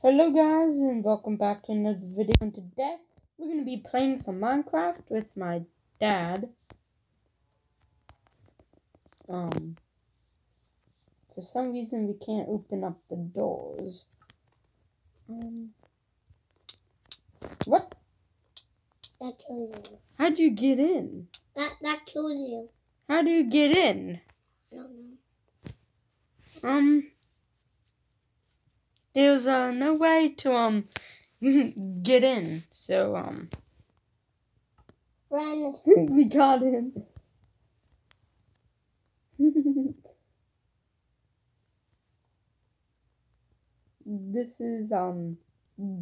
Hello guys and welcome back to another video and today we're going to be playing some Minecraft with my dad. Um, for some reason we can't open up the doors. Um, what? That kills you. How'd you get in? That that kills you. How do you get in? I don't know. Um, there's uh, no way to um get in, so um we got in. this is um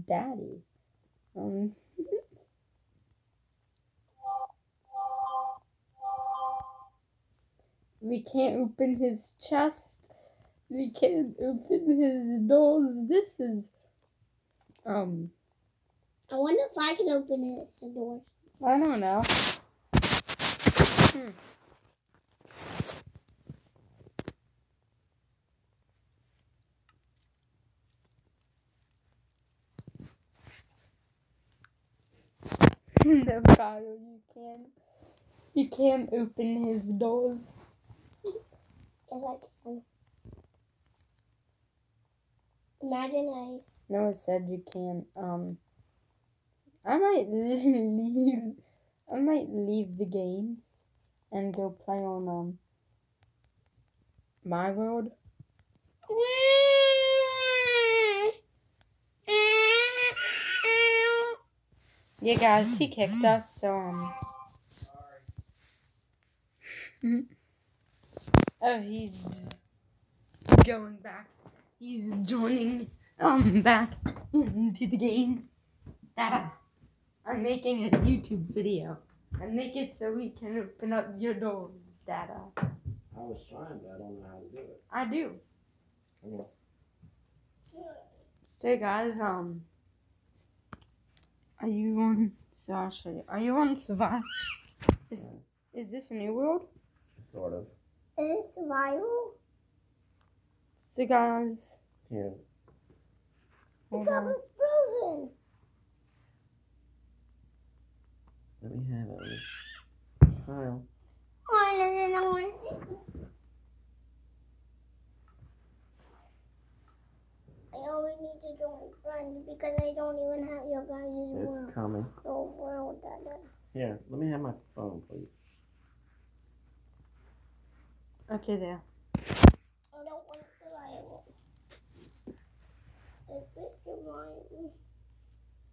daddy. Um We can't open his chest. We can't open his doors. This is um I wonder if I can open it, the door. I don't know. Hmm. no, Kyle, you can't. You can't open his doors. Yes, I can. Imagine I. No, it said you can't. Um, I might leave. I might leave the game and go play on um my world. Yeah, guys, he kicked us, so um. oh, he's going back. He's joining um back into the game. Dada, I'm making a YouTube video. I make it so we can open up your doors, Dada. I was trying, but I don't know how to do it. I do. I'm gonna, So, guys, um, are you on? So I'll show you. Are you on survive? Is is this a new world? sort of. Is it survival? So, guys, Here, hold Look how frozen. let me have it. Miss Kyle. Oh, and then I want I always need to join friends because I don't even have your guys' It's world. coming. The world that I- Here, let me have my phone, please. Okay, there. Oh, I don't want survival. If it reminds me,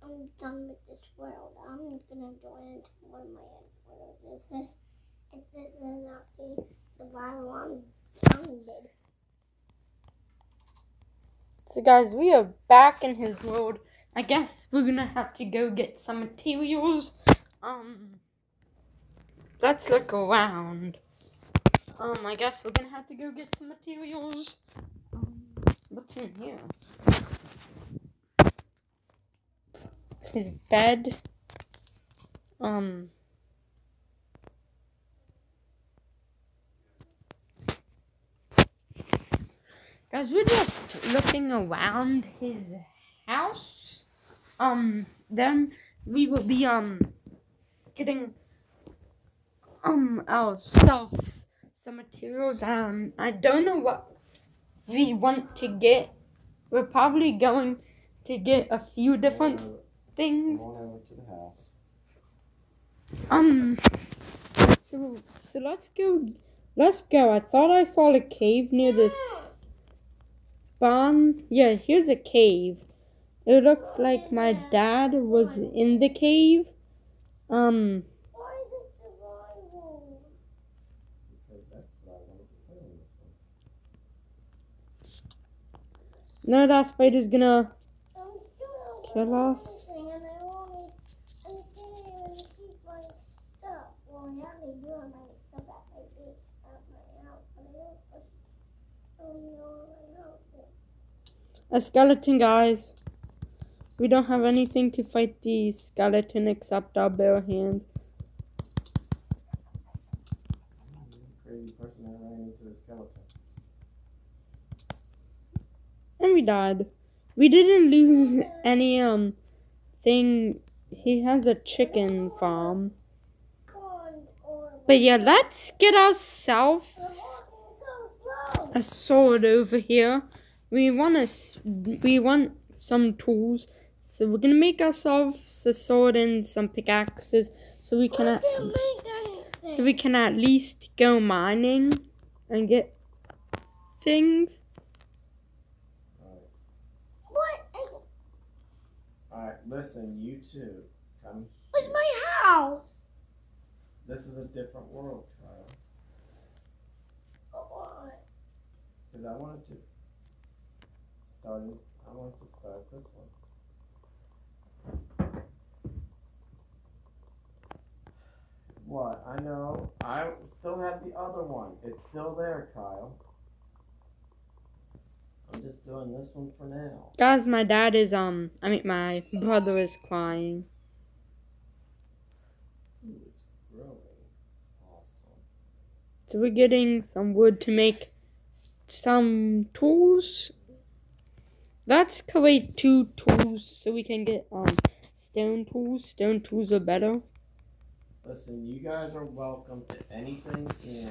I'm done with this world. I'm gonna join into one of my worlds. If this, if this is not the survival, I'm. So, guys, we are back in his world. I guess we're gonna have to go get some materials. Um, let's look around. Um, I guess we're gonna have to go get some materials. Um, what's in here? His bed. Um. Guys, we're just looking around his house. Um, then we will be um getting um our stuffs, some materials. Um, I don't know what we want to get. We're probably going to get a few different Come things. on over to the house. Um, so so let's go. Let's go. I thought I saw a cave near this spawn. Yeah, here's a cave. It looks like my dad was in the cave. Um, Why is survival? Because that's what I wanted to play on this one. no, that spider's gonna kill us. and I only, I can't even keep my stuff. Well, I only do have my stuff at my base, at my house, but I don't, I only know where my house is. A skeleton, guys. We don't have anything to fight the skeleton except our bare hands. And we died. we didn't lose any um thing. He has a chicken farm. But yeah, let's get ourselves. A sword over here. We want us. We want some tools, so we're gonna make ourselves a sword and some pickaxes, so we can I at, can't make anything. so we can at least go mining and get things. What is Alright, listen, you two. Come where's here. my house? This is a different world, Kyle. What? I wanted to start it- I wanted to start this one. What? I know. I still have the other one. It's still there, Kyle. I'm just doing this one for now. Guys, my dad is um. I mean, my brother is crying. Ooh, it's growing. Awesome. So we're getting some wood to make some tools. Let's create two tools so we can get um stone tools. Stone tools are better. Listen, you guys are welcome to anything in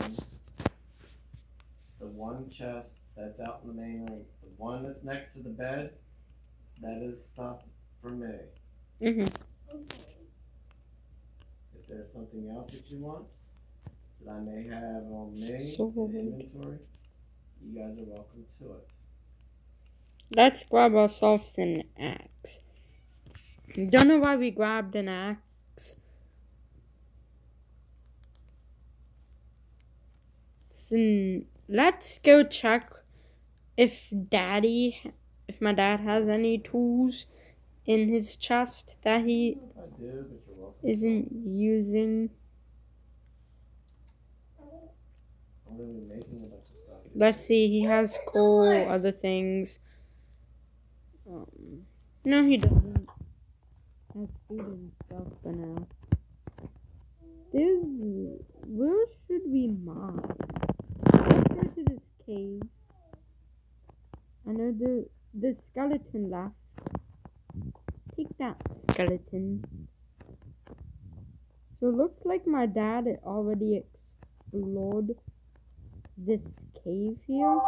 the one chest that's out in the main room. The one that's next to the bed, that is stuff for me. hmm If there's something else that you want that I may have on me So- in inventory, you guys are welcome to it. Let's grab ourselves an axe. Don't know why we grabbed an axe. So let's go check if daddy, if my dad has any tools in his chest that he do, but you're welcome. isn't using. Let's see, he has coal, other things. Um, no, he doesn't. Has food and stuff for now. There's. Where should we mine? Let's go to this cave. I know the the skeleton left. Take that skeleton. So it looks like my dad already explored this cave here.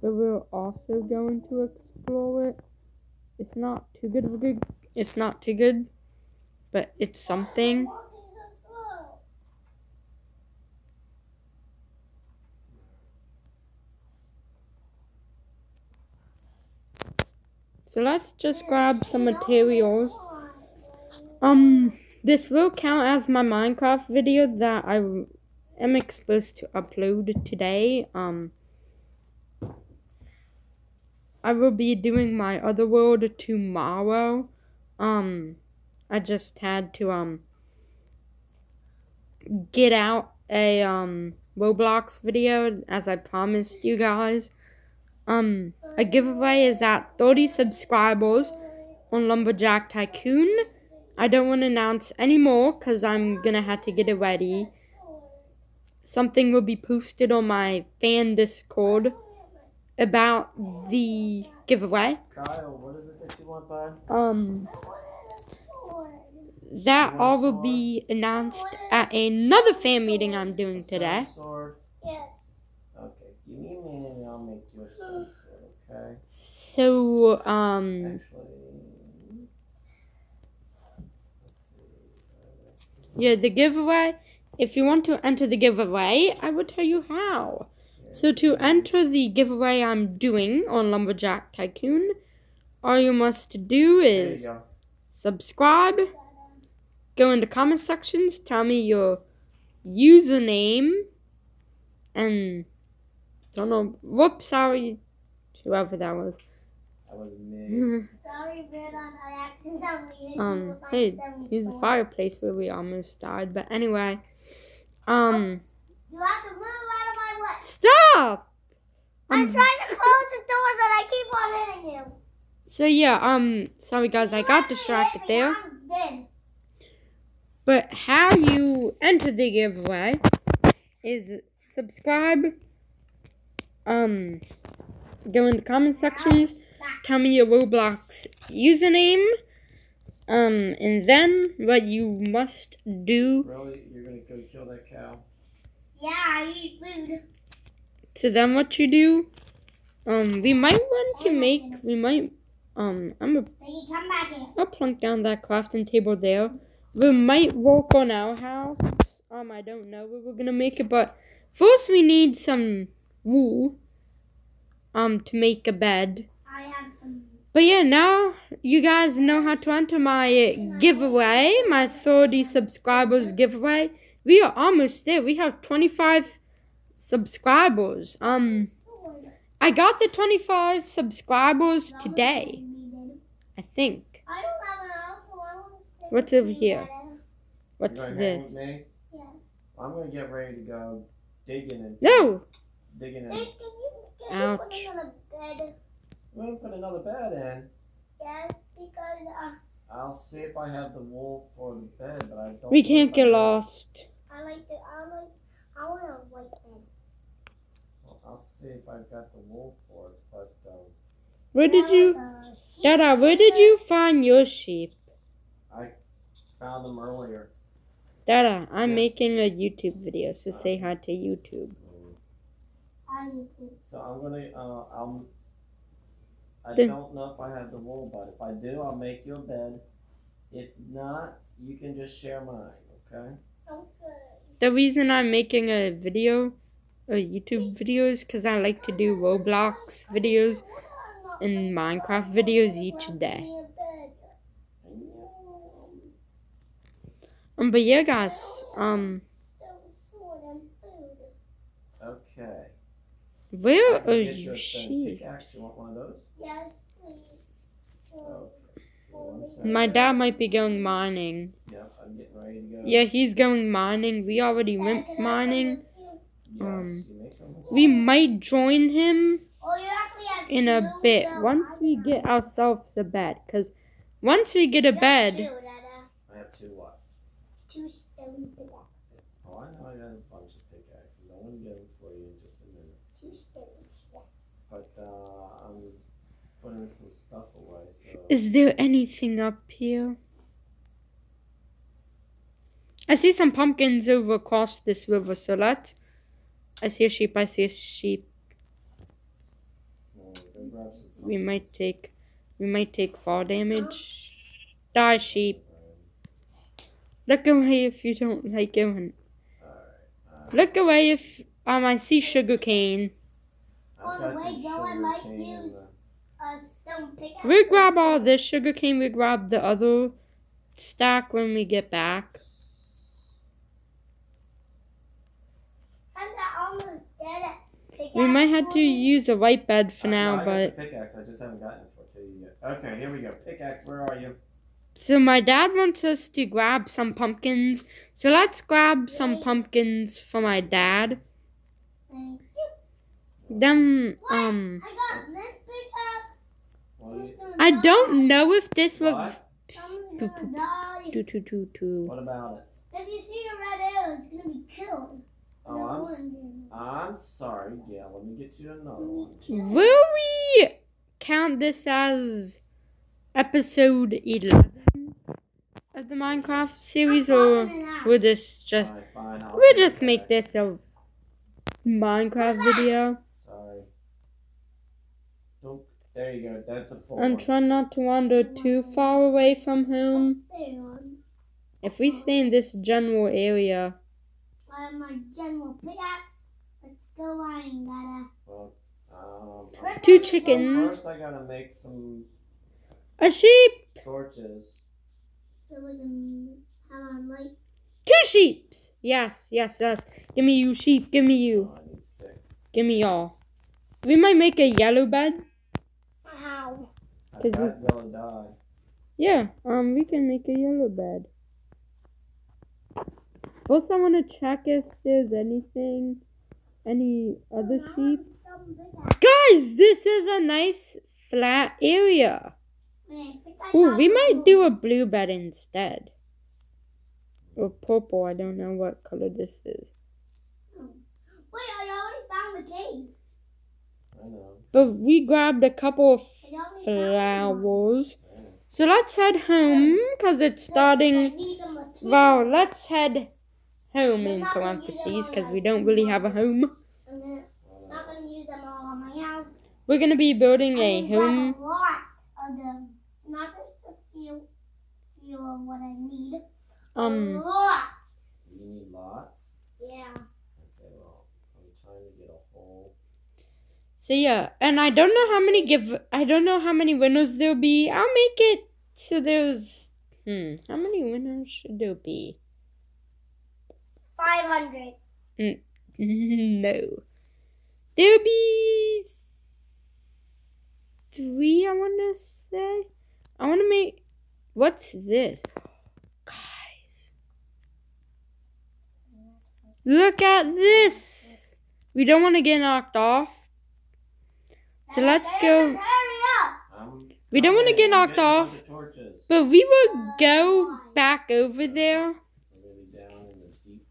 But we're also going to explore it. It's not too good of a good. It's not too good, but it's something. So let's just grab some materials. Um, this will count as my Minecraft video that I am supposed to upload today. Um, I will be doing my other world tomorrow. Um, I just had to um get out a um Roblox video as I promised you guys. Um, a giveaway is at 30 subscribers on Lumberjack Tycoon. I don't want to announce any more because I'm gonna have to get it ready. Something will be posted on my fan Discord about the giveaway. Kyle, what is it that you want, bud? Um, that all will be announced at another fan meeting I'm doing today. Sword. Yes. Okay, give me a minute and I'll make you a stone sword, okay? So, um, Actually, let's see. uh, yeah, the giveaway. If you want to enter the giveaway, I will tell you how. So to enter the giveaway I'm doing on Lumberjack Tycoon, all you must do is subscribe, go into comment sections, tell me your username, and don't know. Whoops, sorry, whoever that was. That was me. Sorry, Brandon. I accidentally um, hey, stone here's the fireplace where we almost died. But anyway, um, You have to move out of my way. stop. I'm Um, trying to close the doors and I keep on hitting you. so yeah, um, sorry guys, I got distracted there. But how you enter the giveaway is subscribe. Um, go in the comment sections. Tell me your Roblox username. Um, and then what you must do. Really? You're gonna go kill that cow? Yeah, I eat food. So then what you do. Um, we might want to make. We might. Um, I'm a Piggy, come back here. I'll plunk down that crafting table there. We might work on our house. Um, I don't know where we're gonna make it, but first we need some wool. Um, to make a bed. I have some. But yeah, now you guys know how to enter my giveaway, my 30 subscribers giveaway. We are almost there. We have 25 subscribers. Um, I got the 25 subscribers today, I think. I don't have an house, so I want to stay What's over here? What's you this? with me? Yeah. I'm gonna get ready to go digging and No! digging Hey, and. can you, can you Ouch. Put another? I'm gonna put another bed in. Yes, because uh, I'll see if I have the wool for the bed, but I don't. We can't get do. lost. I like the I like I want a white bed. Well, I'll see if I've got the wool for it, but um, Where did you, like a sheep Dada, where did you find your sheep? I found them earlier. Dada, I'm Yes. making a YouTube video, so say hi to YouTube. I need. So I'm gonna, uh, I'm, I Then- don't know if I have the wool, but if I do, I'll make you a bed. If not, you can just share mine, okay? Okay. The reason I'm making a video, a YouTube video, is because I like to do Roblox videos and Minecraft videos each day. Um, but yeah, guys, um, Okay. where I can are get you you a stone sheep? pickaxe. You want one of those? Yes, please. Okay. Give me one second. My dad might be going mining. Yep, I'm getting ready to go. Yeah, he's going mining. We already went Can mining. with you? Yes, um, you make them. We might join him Oh, you actually have in a bit once we get ourselves a bed. Cause once we get a bed, I have two what? Two stone pickaxe. Oh, I know I got a bunch of pickaxes. I want to get them for you in just a minute. Two stones. Yes. But uh, I'm putting some stuff away, so. is there anything up here? I see some pumpkins over across this river, so let's. I see a sheep. I see a sheep. Well, go grab some We might take. We might take fall damage. Die, sheep. Look away if you don't like it. when- Alright. Look away if um I see sugar cane. On the way, some though, I We grab all this sugar cane. We grab the other stack when we get back. I'm not almost dead at pickaxe. We might have to use a white bed for I- now, I but the pickaxe. I just haven't gotten it for to you yet. Okay, here we go. Pickaxe, where are you? so my dad wants us to grab some pumpkins. So let's grab some pumpkins for my dad. Thank you. Then um I got this pickaxe. What, are you, Who's gonna I die? don't know if this will what? Someone's gonna die. do do do do. What about it? If you see a red arrow, it's gonna be killed. Oh, No I'm, I'm sorry. Yeah, let me get you another one. Will we count this as episode eleven of the Minecraft series, or I'm popping it out. will this just Fine, fine. We'll just make this a Minecraft video? Sorry. Don't. There you go. That's a full I'm one. trying not to wander too far away from home. If we stay in this general area, I have my general pickaxe. Let's go mining, Dada. Well, um, Two I need to chickens. First, I gotta make some a sheep, torches. So we can have our light. two sheeps. Yes, yes, yes. Give me you sheep. Give me you. Oh, I need. Give me y'all. We might make a yellow bed. How? I've Could got yellow dye. Yeah, um, we can make a yellow bed. Also, I want to check if there's anything, any other sheep. Guys, this is a nice flat area. Ooh, we might do a blue bed instead. Or purple, I don't know what color this is. Wait, I know. But we grabbed a couple of I only found one. flowers. So let's head home because it's starting. need them a two. Well, let's head home in not gonna use parentheses because we don't really have a home. I'm gonna- I not know. gonna use them all on my house. We're gonna be building a I'm gonna grab home. A of them. Not just a few, few of what I need. a Um, lot. You need lots. Yeah. Okay, well, I'm trying to get a whole. So yeah, and I don't know how many give. I don't know how many winners there'll be. I'll make it so there's. Hmm, how many winners should there be? 500. no, there'll be three. I want to say. I want to make. What's this, guys? Look at this. We don't want to get knocked off. So let's go. Hurry up. We don't wanna get knocked getting a bunch off. But we will go back over there. I'm really down in the deep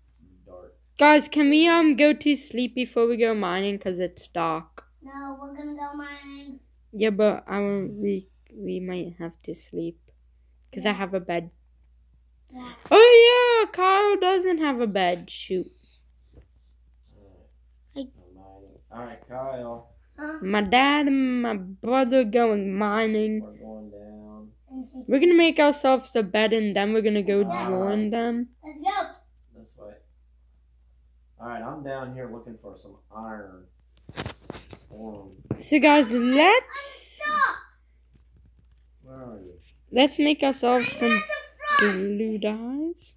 dark. Guys, can we um go to sleep before we go mining cuz it's dark? No, we're gonna go mining. Yeah, but I will, we we might have to sleep cuz I have a bed. Yeah. Oh yeah, Kyle doesn't have a bed. Shoot. All right, All right Kyle. Huh? My dad and my brother going mining. We're going down. We're going to make ourselves a bed and then we're going to go join them. Let's go. This way. Alright, I'm down here looking for some iron. So guys, let's Stop. where are you? let's make ourselves some At the blue dyes.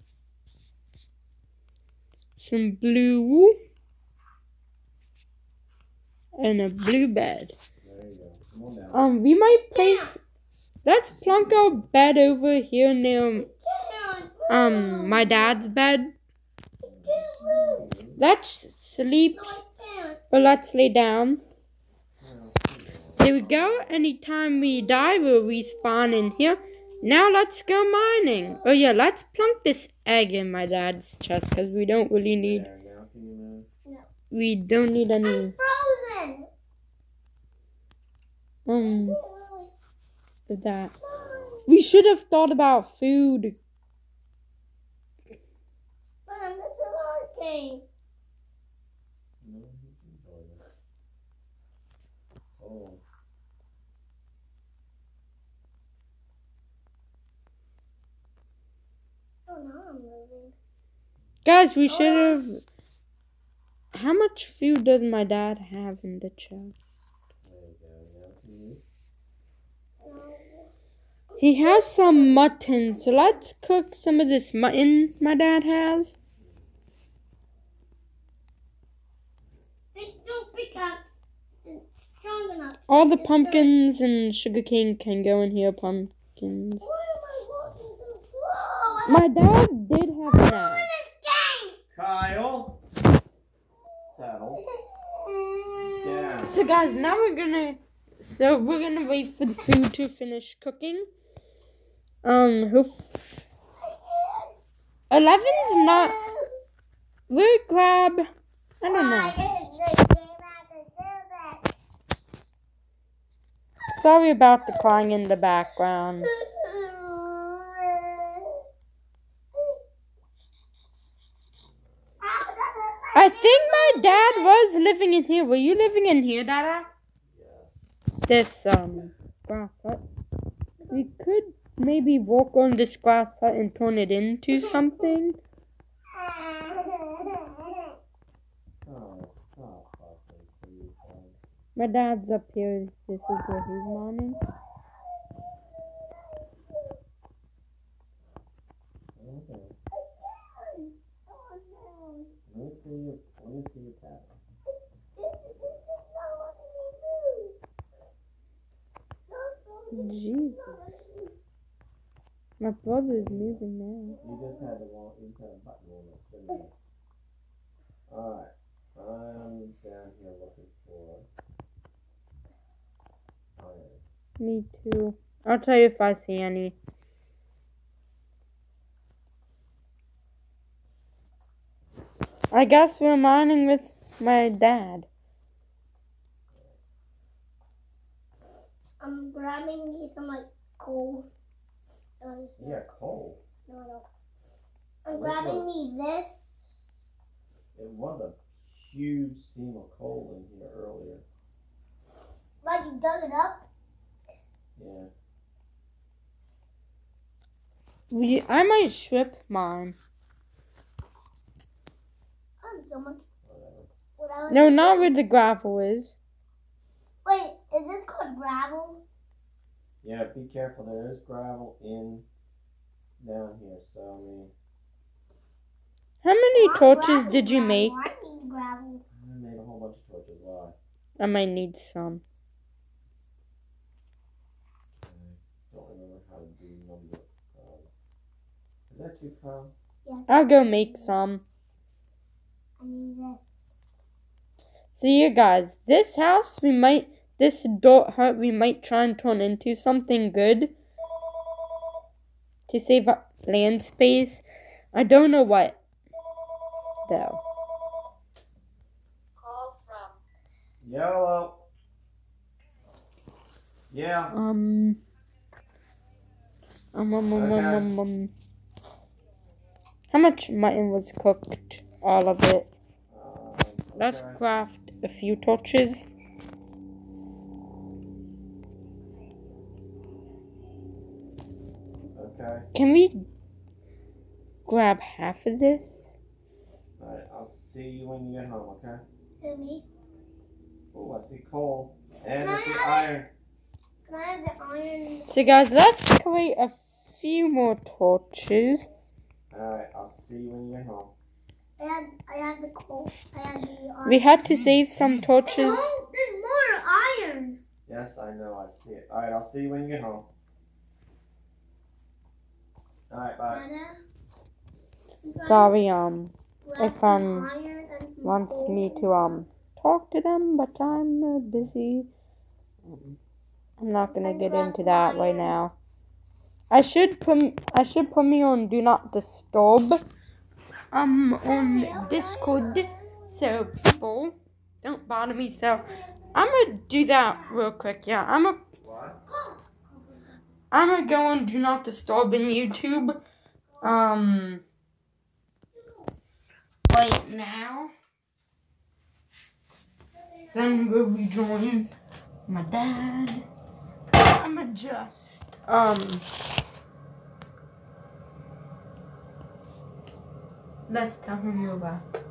Some blue. And a blue bed. Um, we might place. Let's plunk our bed over here near um my dad's bed. Let's sleep or let's lay down. There we go. Anytime we die, we'll respawn in here. Now let's go mining. Oh yeah, let's plunk this egg in my dad's chest because we don't really need. There, now can you move? We don't need any. Frozen. Um, that. We should have thought about food. Mom, this is our cave. No, you can join us. Oh. Oh, now I'm moving. Guys, we should have. How much food does my dad have in the chest? He has some mutton, so let's cook some of this mutton my dad has. All the pumpkins and sugarcane can go in here. Pumpkins. My dad did have in Kyle! Saddle. Yeah. So guys, now we're gonna. So we're gonna wait for the food to finish cooking. Um, who? Eleven's not. We'll grab. I don't know. Sorry about the crying in the background. I think my dad was living in here. Were you living in here, Dada? Yes. This um grass hut. We could maybe walk on this grass hut and turn it into something. Puffy, please, God. My dad's up here. This is where he's mining. Okay. Let me see your, let me see your pattern. Jesus. My brother's moving now. You just had the wrong, you a button on it, didn't you? Alright, I'm down here looking for iron. Me too. I'll tell you if I see any. I guess we're mining with my dad. I'm grabbing me some like coal. No. Yeah, coal. No, no. I'm This grabbing one. me this. It was a huge seam of coal in here earlier. Like you dug it up. Yeah. We, I might strip mine. So much. Whatever. What else? No, not where the gravel is. Wait, is this called gravel? Yeah, be careful. There is gravel in down here. So I mean, How many Not torches did you gravel. make? I need gravel. I made a whole bunch of torches. Why? I might need some. I don't remember how to do number. Um, is that you, Carl? Yes. I'll go make some. I need this. See you guys. This house we might this adult hut we might try and turn into something good to save up land space. I don't know what though. Call from Yellow. Yeah. Um um, um, um, um, um, um. How much mutton was cooked? All of it. Um, Let's craft a few torches. Okay. Can we grab half of this? Alright, I'll see you when you get home, okay? To me. Oh, I see coal. And Can I I see it? iron. Can I have the iron? So guys, let's create a few more torches. Alright, I'll see you when you get home. I had, I had the coal. I had the iron. We had to save some Hey, torches. oh, there's more iron. Yes, I know, I see it. Alright, I'll see you when you get home. Alright, bye. Sorry, um, grab if, um, iron and some wants me to um talk to them, but I'm uh, busy. I'm not gonna get into that right now. I should put I should put me on do not disturb. Um, on Discord, so people don't bother me. So I'm gonna do that real quick. Yeah, I'm a What? I'm gonna go on Do Not Disturb in YouTube. Um, right now. Then we'll be joining my dad. I'm gonna just, um, let's tell him you're back.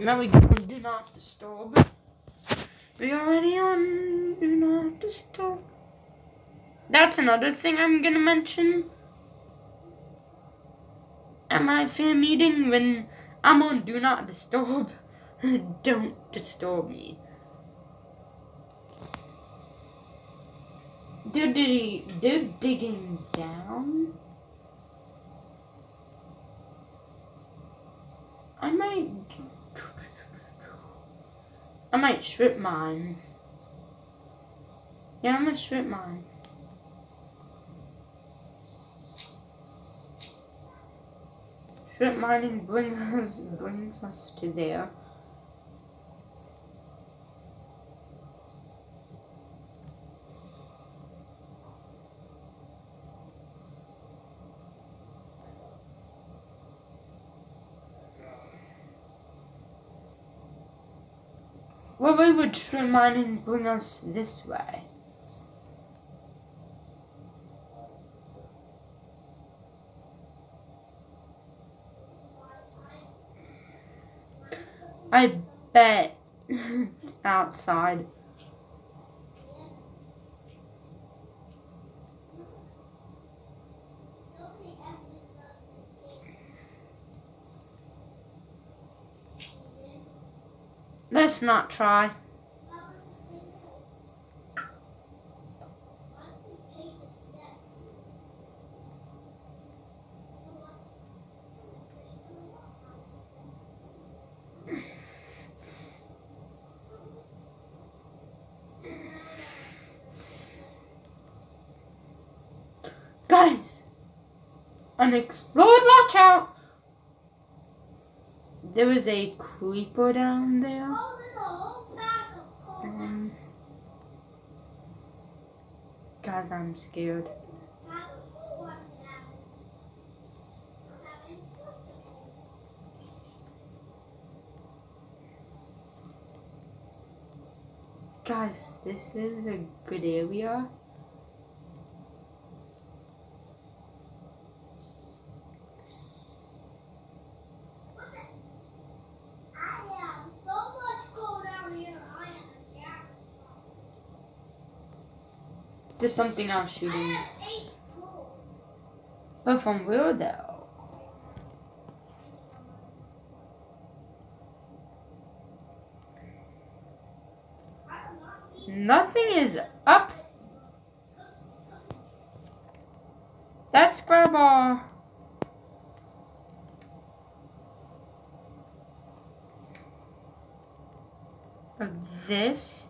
Now we go on Do Not Disturb. We already on Do Not Disturb. That's another thing I'm gonna mention. At my fan meeting, when I'm on Do Not Disturb, don't disturb me. They're, dig- they're digging down. I might. I might strip mine. Yeah, I'm gonna strip mine. Strip mining brings us brings us to there. Well, we would strip and bring us this way. I bet outside. Let's not try. Guys! Unexplored watch out! There was a creeper down there. There's a whole pack of coal. Um, guys, I'm scared. Pack of coal on that. Guys, this is a good area. I have so much coal down here. I am a jack. There's something else shooting. But from where though? Nothing is up. Our. Of this.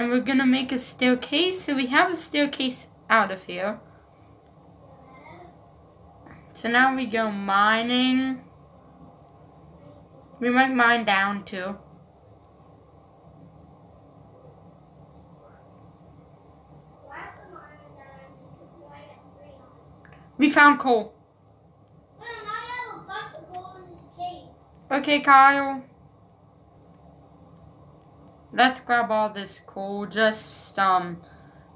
And we're gonna make a staircase. So we have a staircase out of here. So now we go mining. We might mine down too. Why have the mine down? Because I have three on. We found coal. But I have a bunch of coal in this cave. Okay, Kyle. Let's grab all this coal. Just, um,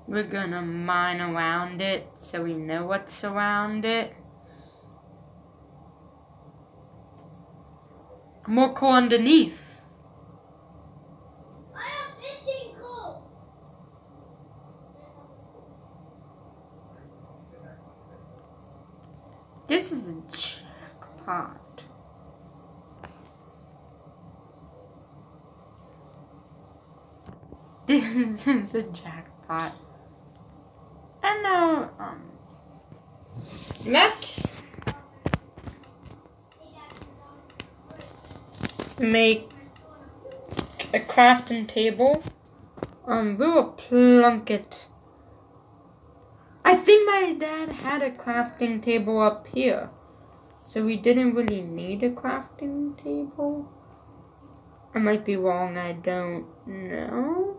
we're gonna mine around it so we know what's around it. More coal underneath. I have 15 coal. This is a jackpot. This is a jackpot. And now, um, let's make a crafting table. Um, we will plunk it. I think my dad had a crafting table up here. So we didn't really need a crafting table. I might be wrong, I don't know.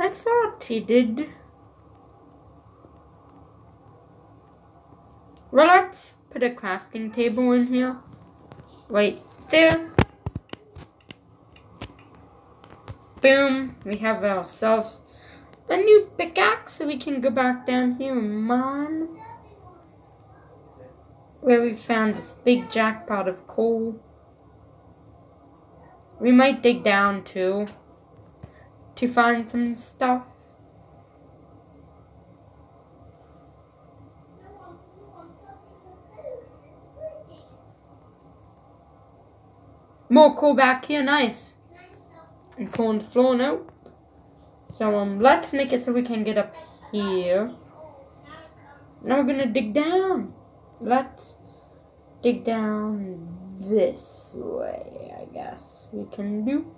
I thought he did. Well, let's put a crafting table in here. Right there. Boom. We have ourselves a new pickaxe so we can go back down here and mine. Where we found this big jackpot of coal. We might dig down too to find some stuff. More coal back here, nice. And coal on the floor, no. So um, let's make it so we can get up here. Now. Now we're gonna dig down. Let's dig down this way, I guess we can do.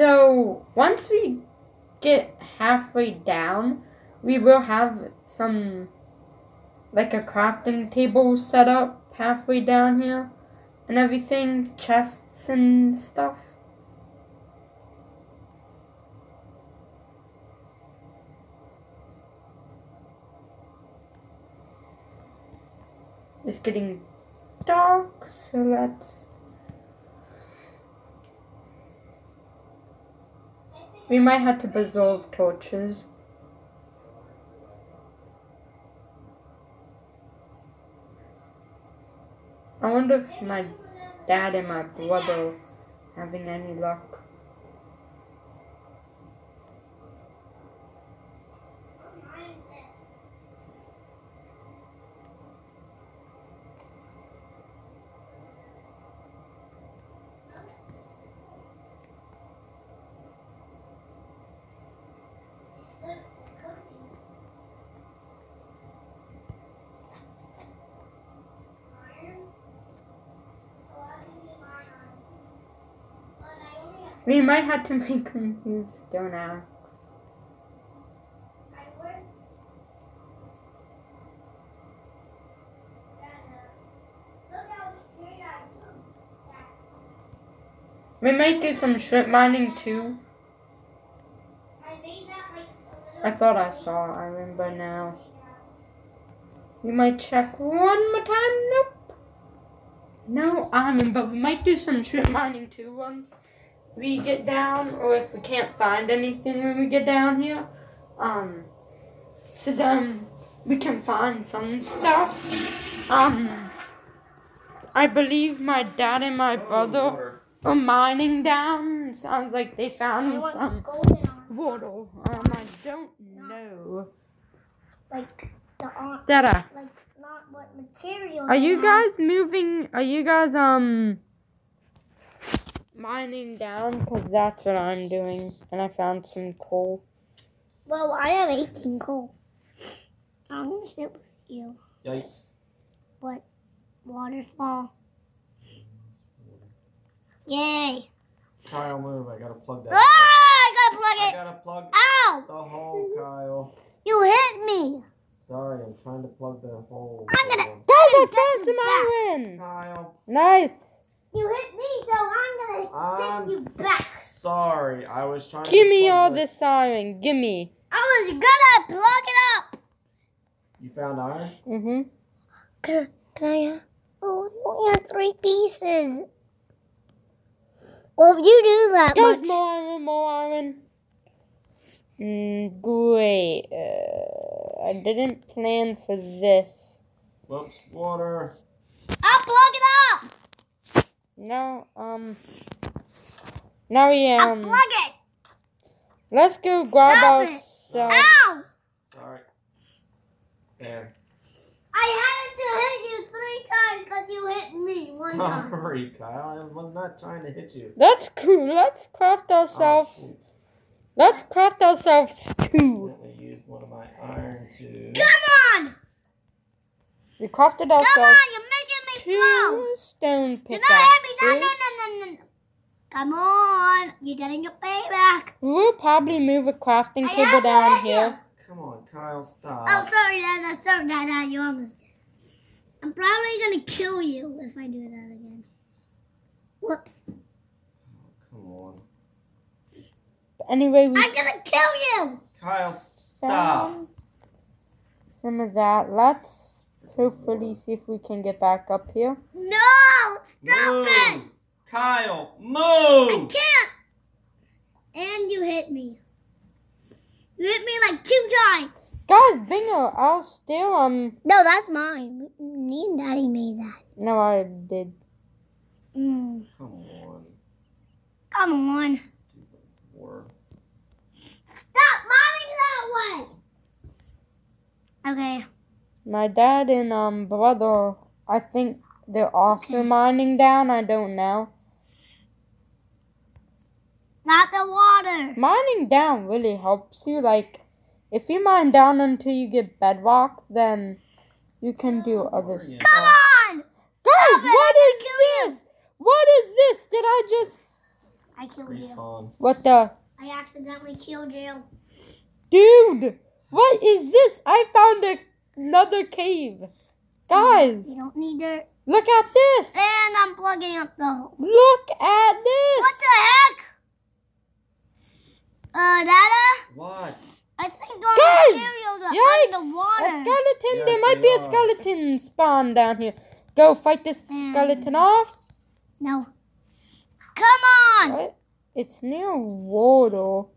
So once we get halfway down, we will have some like a crafting table set up halfway down here and everything, chests and stuff. It's getting dark, so let's We might have to preserve torches. I wonder if my dad and my brother having any luck. We might have to make him use stone axe. We might do some strip mining too. I thought I saw. I remember now. We might check one more time. Nope. No, I remember. We might do some strip mining too once we get down, or if we can't find anything when we get down here. Um, so then we can find some stuff. Um, I believe my dad and my brother are mining down. Sounds like they found some water. Um, I don't know. Like the on. Dada, Like not what material. are you guys moving? Are you guys um mining down? Cause that's what I'm doing, and I found some coal. Well, I have 18 coal. I'm gonna sit with you. Yikes. What? Waterfall. Yay! Kyle, move. I gotta plug that. Ah! I gotta plug it. I gotta plug Ow! the hole, Kyle. You hit me. Sorry, I'm trying to plug the hole. I'm gonna. Guys, I Get found some iron. Kyle, Nice. You hit me, so I'm gonna I'm you back. sorry. I was trying to Give me all the- this iron. Give me. I was gonna plug it up. You found iron? Mm-hmm. Can, can I have? Oh, I only have three pieces. Well, if you do that Guys, much, more iron, more iron. Mm, great. Uh, I didn't plan for this. Whoops, water. I'll plug it up. No, um. Now we I'll um. plug it. Let's go grab Stop our it. Ow! Sorry. There. I had to hit you three times because you hit me one time. Sorry, Kyle. I was not trying to hit you. That's cool. Let's craft Oh, ourselves. shoot. Let's craft ourselves two. Accidentally used one of my iron to. Come on! We crafted Come ourselves on, you're making two stone You're not hitting me. No, no, pickaxes. no, no, no. Come on. You're getting your payback. We'll probably move a crafting I table down hit here. Come on, Kyle, stop. Oh, sorry, Dada. Sorry, Dada. You almost did. I'm probably going to kill you if I do that again. Whoops. Come on. But anyway, we I'm going to kill you. Kyle, stop. found some of that. Let's hopefully see if we can get back up here. No. Stop Move. it. Kyle, move! I can't. And you hit me. You hit me like two times. Guys, bingo! I'll steal um. No, that's mine. Me and Daddy made that. No, I did. Mm. Come on. Come on. Stop mining that way. Okay. My dad and um brother, I think they're also mining down. I don't know. Not the water. Mining down really helps you. Like, if you mine down until you get bedrock, then you can do other Come stuff. Come on. Guys, Stop it, what I'm is this? What is this? Did I just I killed you. Respawn. what the I accidentally killed you. dude? What is this? I found a, another cave. Guys, You don't need dirt. look at this. And I'm plugging up the hole. Look at this. What the heck? Uh, Dada? What? I think all Guys! materials are Yikes! underwater. A skeleton. Yes, there might they be a skeleton spawn down here. Go fight this Mm. skeleton off. No. Come on! What? It's near water.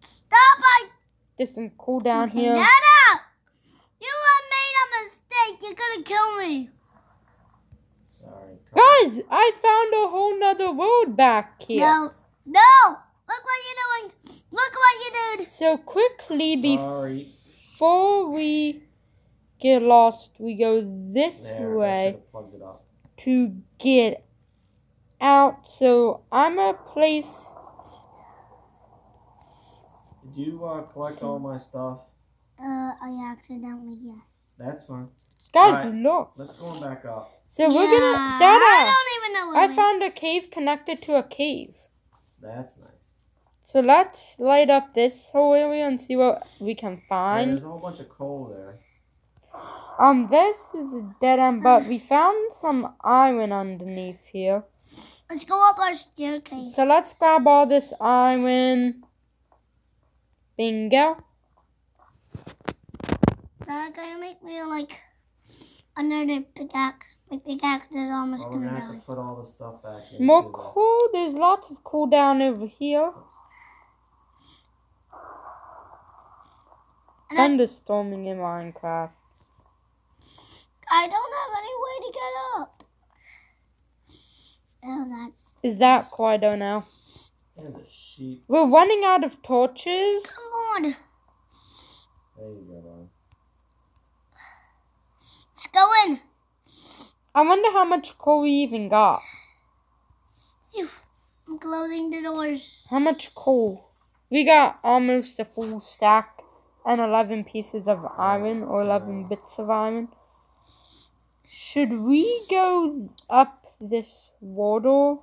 Stop! I There's some coal down okay, here. Dada! You have made a mistake. You're gonna kill me. Sorry. Guys, I found a whole nother road back here. No. No! Look what you're doing. Look what you did. So quickly Sorry. before we get lost, we go this There, way should have plugged it up. to get out. So I'm gonna place. Did you uh, collect all my stuff? Uh, I accidentally yes. That's fine. Guys, Alright. look. Let's go on back up. So we're Yeah, gonna. I Dada, don't even know what I we- found a cave connected to a cave. That's nice. So let's light up this whole area and see what we can Yeah, find. there's a whole bunch of coal there. Um, this is a dead end, but we found some iron underneath here. Let's go up our staircase. So let's grab all this iron. Bingo. Dad, can you make me like another pickaxe? My pickaxe is almost Well, we're gonna gonna have die. to put all the stuff back into More the- coal. There's lots of coal down over here. And I, Thunderstorming in Minecraft. I don't have any way to get up. Oh, that's. Is that cool? I don't know. There's a sheep. We're running out of torches. Come on. There you go, Ron. Let's go in. I wonder how much coal we even got. I'm closing the doors. How much coal? We got almost a full stack and 11 pieces of iron or 11 bits of iron. Should we go up this wall water?